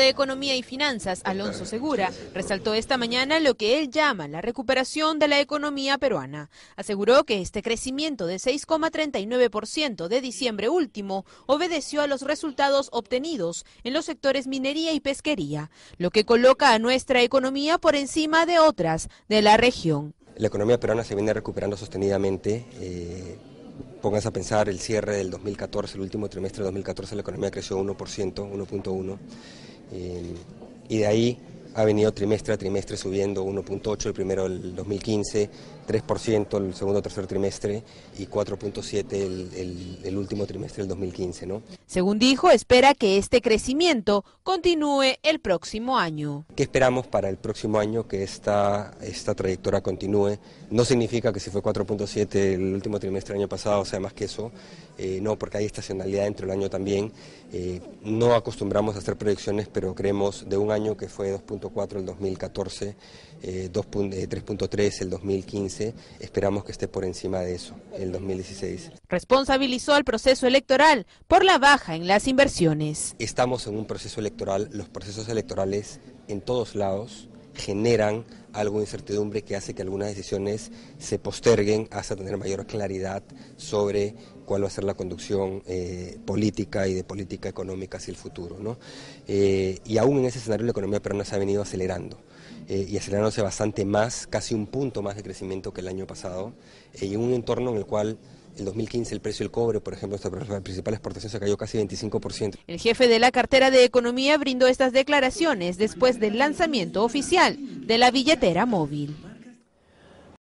de Economía y Finanzas, Alonso Segura, resaltó esta mañana lo que él llama la recuperación de la economía peruana. Aseguró que este crecimiento de 6,39% de diciembre último obedeció a los resultados obtenidos en los sectores minería y pesquería, lo que coloca a nuestra economía por encima de otras de la región. La economía peruana se viene recuperando sostenidamente. Eh, pónganse a pensar el cierre del 2014, el último trimestre de 2014, la economía creció 1%, 1.1%. Y de ahí ha venido trimestre a trimestre subiendo 1.8 el primero del 2015, 3% el segundo o tercer trimestre y 4.7 el, el, último trimestre del 2015. ¿no? Según dijo, espera que este crecimiento continúe el próximo año. ¿Qué esperamos para el próximo año? Que esta, esta trayectoria continúe. No significa que si fue 4.7 el último trimestre del año pasado sea más que eso, eh, no, porque hay estacionalidad dentro del año también. Eh, no acostumbramos a hacer proyecciones, pero creemos de un año que fue 2.4 el 2014, eh, 3.3 el 2015 esperamos que esté por encima de eso el 2016. Responsabilizó al proceso electoral por la baja en las inversiones. Estamos en un proceso electoral, los procesos electorales en todos lados generan algo de incertidumbre que hace que algunas decisiones se posterguen hasta tener mayor claridad sobre cuál va a ser la conducción eh, política y de política económica hacia el futuro. ¿no? Eh, y aún en ese escenario la economía peruana se ha venido acelerando eh, y acelerándose bastante más, casi un punto más de crecimiento que el año pasado, y en un entorno en el cual el 2015 el precio del cobre, por ejemplo, nuestra principal exportación se cayó casi 25%. El jefe de la cartera de Economía brindó estas declaraciones después del lanzamiento oficial de la billetera móvil.